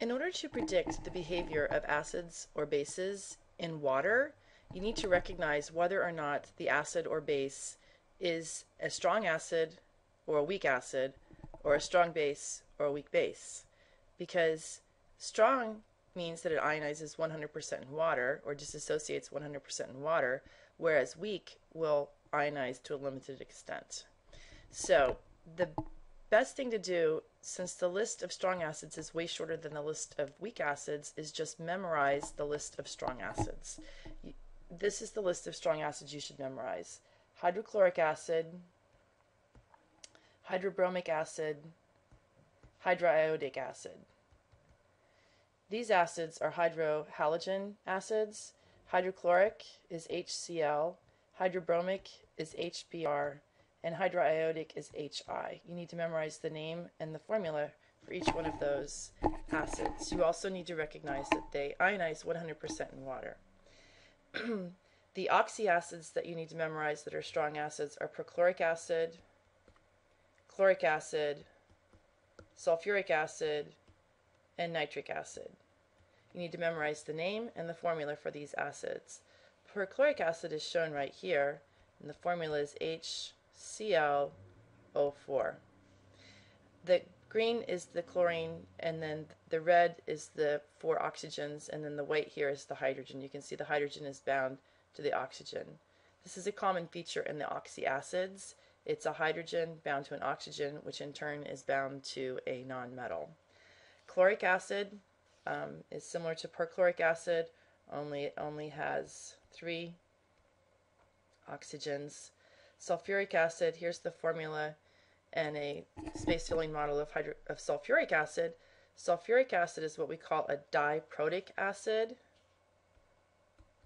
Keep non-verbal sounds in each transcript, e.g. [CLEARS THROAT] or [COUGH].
In order to predict the behavior of acids or bases in water, you need to recognize whether or not the acid or base is a strong acid or a weak acid, or a strong base or a weak base. Because strong means that it ionizes 100% in water or disassociates 100% in water, whereas weak will ionize to a limited extent. So the best thing to do, since the list of strong acids is way shorter than the list of weak acids, is just memorize the list of strong acids. This is the list of strong acids you should memorize. Hydrochloric acid, hydrobromic acid, hydroiodic acid. These acids are hydrohalogen acids. Hydrochloric is HCl, hydrobromic is HBr, and hydroiodic is HI. You need to memorize the name and the formula for each one of those acids. You also need to recognize that they ionize 100% in water. [CLEARS THROAT] the oxyacids that you need to memorize that are strong acids are perchloric acid, chloric acid, sulfuric acid, and nitric acid. You need to memorize the name and the formula for these acids. Perchloric acid is shown right here, and the formula is H ClO4. The green is the chlorine, and then the red is the four oxygens, and then the white here is the hydrogen. You can see the hydrogen is bound to the oxygen. This is a common feature in the oxyacids. It's a hydrogen bound to an oxygen, which in turn is bound to a nonmetal. Chloric acid um, is similar to perchloric acid, only it only has three oxygens. Sulfuric acid, here's the formula and a space filling model of, hydro of sulfuric acid. Sulfuric acid is what we call a diprotic acid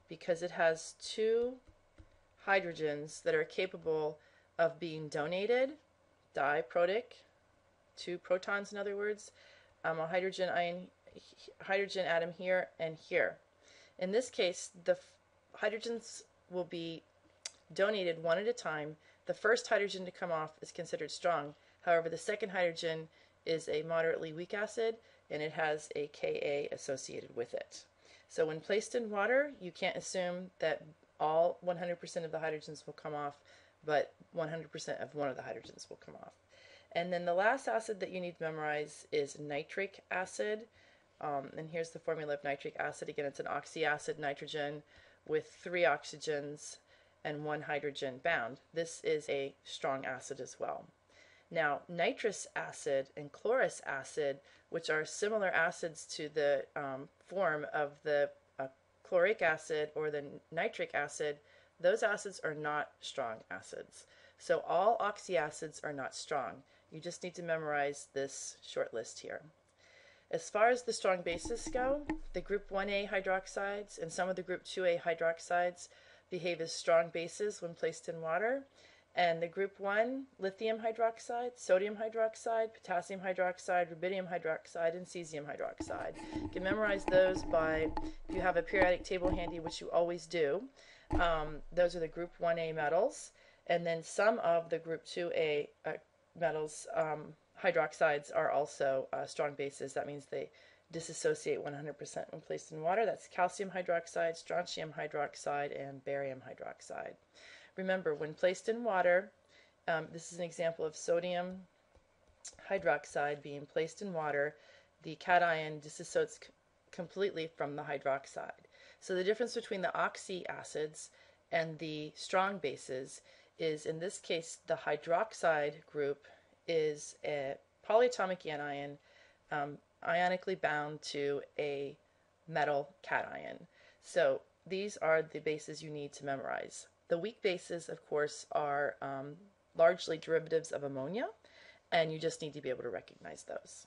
because it has two hydrogens that are capable of being donated, diprotic, two protons in other words, um, a hydrogen ion, hydrogen atom here and here. In this case, the hydrogens will be donated one at a time. The first hydrogen to come off is considered strong. However, the second hydrogen is a moderately weak acid and it has a Ka associated with it. So when placed in water, you can't assume that all 100% of the hydrogens will come off, but 100% of one of the hydrogens will come off. And then the last acid that you need to memorize is nitric acid. Um, and here's the formula of nitric acid. Again, it's an oxyacid nitrogen with three oxygens and one hydrogen bound. This is a strong acid as well. Now, nitrous acid and chlorous acid, which are similar acids to the um, form of the uh, chloric acid or the nitric acid, those acids are not strong acids. So all oxyacids are not strong. You just need to memorize this short list here. As far as the strong bases go, the group 1A hydroxides and some of the group 2A hydroxides behave as strong bases when placed in water. And the group 1, lithium hydroxide, sodium hydroxide, potassium hydroxide, rubidium hydroxide, and cesium hydroxide. You can memorize those by, if you have a periodic table handy, which you always do, um, those are the group 1A metals. And then some of the group 2A uh, metals, um, hydroxides, are also uh, strong bases. That means they disassociate 100% when placed in water. That's calcium hydroxide, strontium hydroxide, and barium hydroxide. Remember, when placed in water, um, this is an example of sodium hydroxide being placed in water. The cation dissociates completely from the hydroxide. So the difference between the oxy acids and the strong bases is in this case the hydroxide group is a polyatomic anion um, ionically bound to a metal cation. So these are the bases you need to memorize. The weak bases, of course, are um, largely derivatives of ammonia, and you just need to be able to recognize those.